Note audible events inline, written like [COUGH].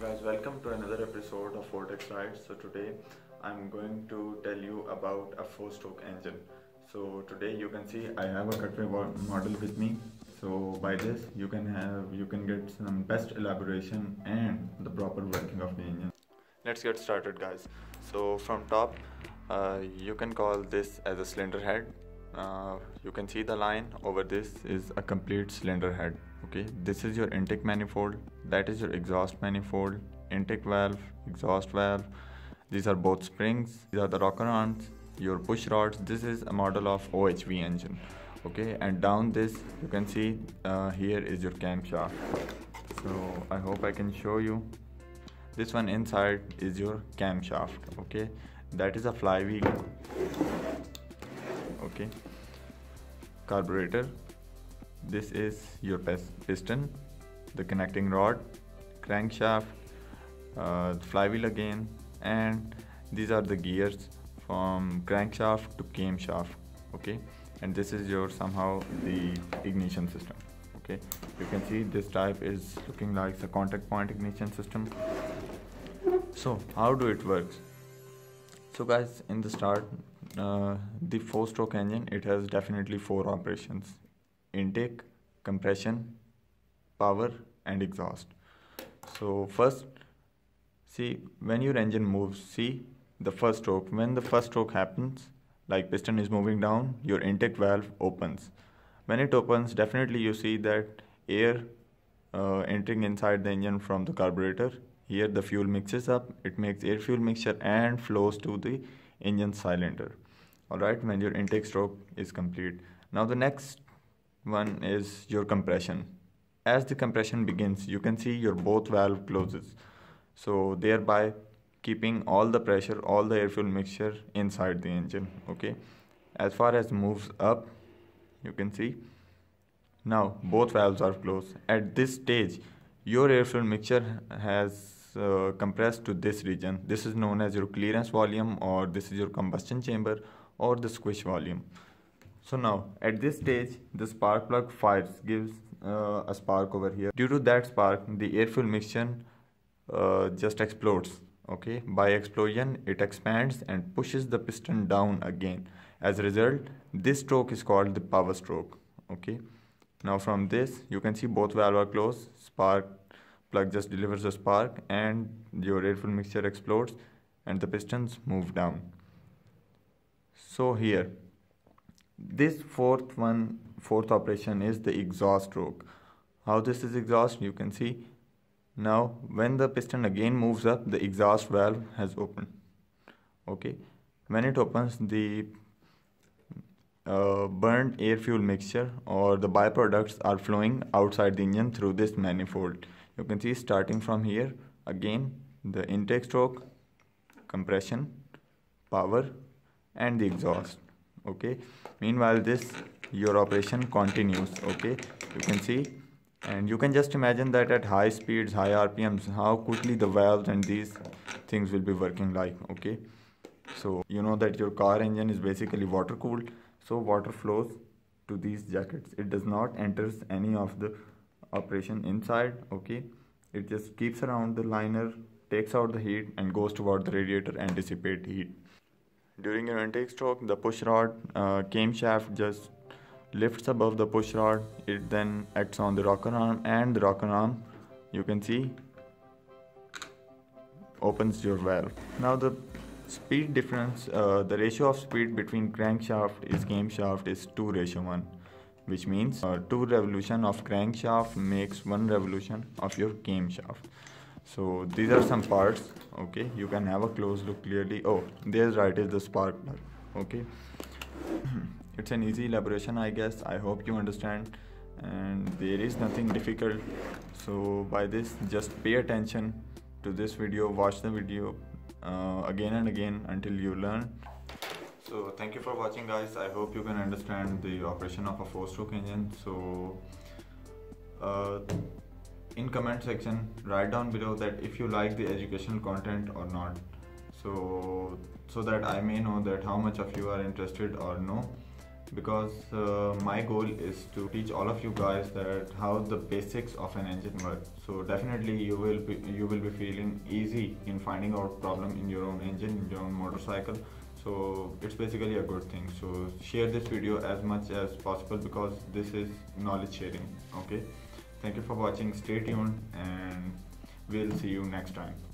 Guys, welcome to another episode of Vortex Rides. So today I'm going to tell you about a four-stroke engine. So today you can see I have a cutaway model with me. So by this you can have you can get some best elaboration and the proper working of the engine. Let's get started, guys. So from top, uh, you can call this as a cylinder head. Uh, you can see the line over this is a complete cylinder head. Okay, this is your intake manifold. That is your exhaust manifold, intake valve, exhaust valve. These are both springs. These are the rocker arms, your push rods. This is a model of OHV engine. Okay, and down this you can see uh, here is your camshaft. So I hope I can show you this one inside is your camshaft okay that is a flywheel okay carburetor this is your piston the connecting rod crankshaft uh, flywheel again and these are the gears from crankshaft to camshaft okay? And this is your somehow the ignition system okay? You can see this type is looking like the contact point ignition system. So how do it works? So guys in the start uh, the four stroke engine it has definitely four operations intake compression power and exhaust. So first see when your engine moves see the first stroke. When the first stroke happens like piston is moving down your intake valve opens. When it opens definitely you see that air uh, entering inside the engine from the carburetor. Here the fuel mixes up. It makes air fuel mixture and flows to the engine cylinder. Alright when your intake stroke is complete. Now the next one is your compression. As the compression begins you can see your both valve closes. So thereby keeping all the pressure all the air fuel mixture inside the engine okay? As far as moves up you can see. Now both valves are closed. At this stage your air fuel mixture has uh, compressed to this region. This is known as your clearance volume or this is your combustion chamber or the squish volume. So now at this stage the spark plug fires gives uh, a spark over here. Due to that spark the air fuel mixture uh, just explodes okay by explosion it expands and pushes the piston down again. As a result this stroke is called the power stroke. Okay now from this you can see both valve are closed. Spark plug just delivers a spark and your air fuel mixture explodes and the pistons move down. So here this fourth one fourth operation is the exhaust stroke. How this is exhaust? You can see now when the piston again moves up the exhaust valve has opened. Okay? When it opens the uh, burnt air fuel mixture or the byproducts are flowing outside the engine through this manifold. You can see starting from here again the intake stroke compression power and the exhaust. Okay? Meanwhile this your operation continues. Okay? You can see and you can just imagine that at high speeds high rpms how quickly the valves and these things will be working like okay? So you know that your car engine is basically water cooled so water flows to these jackets. It does not enters any of the operation inside okay? It just keeps around the liner takes out the heat and goes toward the radiator and dissipate heat. During your intake stroke the push rod uh, camshaft just lifts above the push rod it then acts on the rocker arm and the rocker arm you can see opens your valve. Now the speed difference uh, the ratio of speed between crankshaft is camshaft is 2 ratio 1 which means uh, 2 revolution of crankshaft makes 1 revolution of your camshaft. So these are some parts okay? You can have a close look clearly. Oh there's right is the spark plug okay [CLEARS THROAT] it's an easy elaboration i guess. I hope you understand. And there is nothing difficult. So by this just pay attention to this video. Watch the video uh, again and again until you learn. So thank you for watching guys. I hope you can understand the operation of a four stroke engine. So uh, in comment section write down below that if you like the educational content or not. So so that i may know that how much of you are interested or no because uh, my goal is to teach all of you guys that how the basics of an engine work. So definitely you will be you will be feeling easy in finding out problem in your own engine in your own motorcycle. So it's basically a good thing. So share this video as much as possible because this is knowledge sharing okay? Thank you for watching. Stay tuned and we'll see you next time